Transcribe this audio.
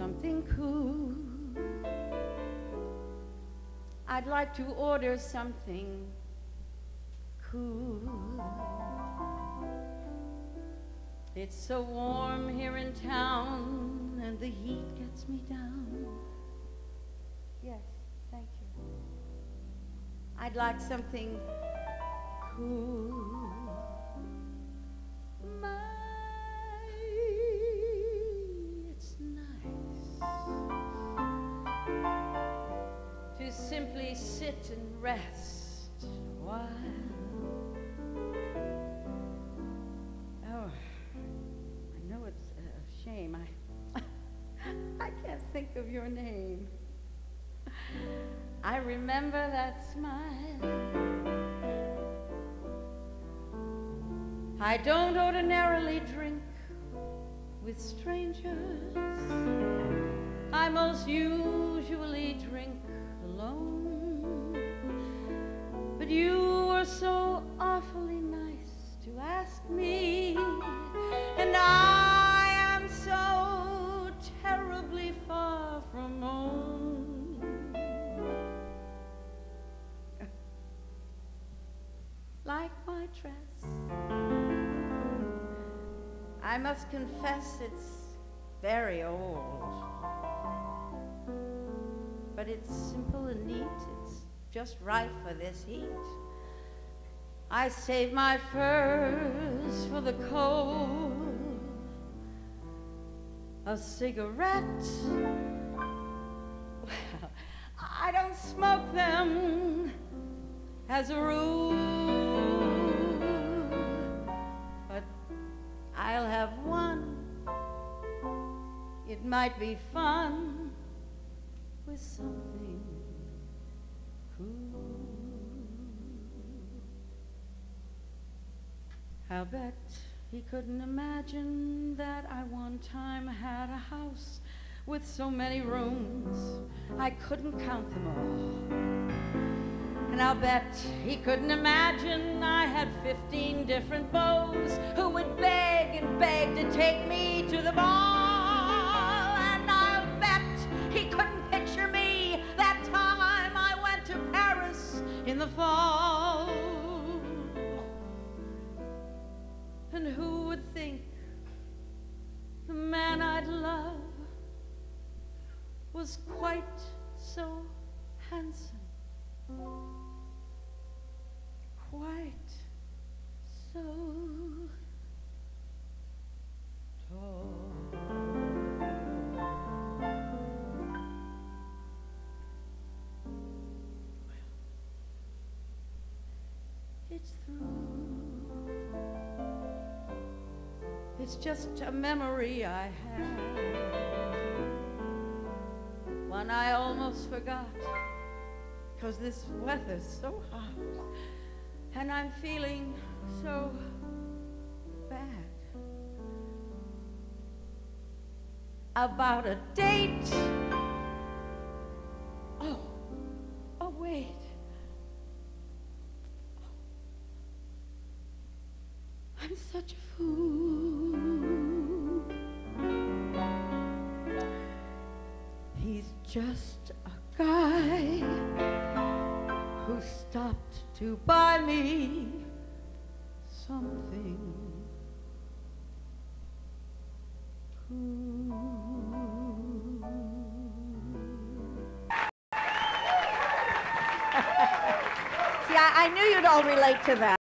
something cool. I'd like to order something cool. It's so warm here in town, and the heat gets me down. Yes, thank you. I'd like something cool. Sit and rest a while. Oh, I know it's a shame. I, I can't think of your name. I remember that smile. I don't ordinarily drink with strangers. I most usually so awfully nice to ask me, and I am so terribly far from home. like my dress. I must confess it's very old. But it's simple and neat. It's just right for this heat. I save my furs for the cold. A cigarette? Well, I don't smoke them as a rule. But I'll have one. It might be fun with something cool. I'll bet he couldn't imagine that I one time had a house with so many rooms I couldn't count them all. And I'll bet he couldn't imagine I had 15 different beaux who would beg and beg to take me to the ball. And I'll bet he couldn't picture me that time I went to Paris in the fall. And who would think the man I'd love was quite so handsome? Quite so tall. It's through. It's just a memory I have. One I almost forgot. Cause this weather's so hot. And I'm feeling so bad. About a date. I'm such a fool. He's just a guy who stopped to buy me something. See, I, I knew you'd all relate to that.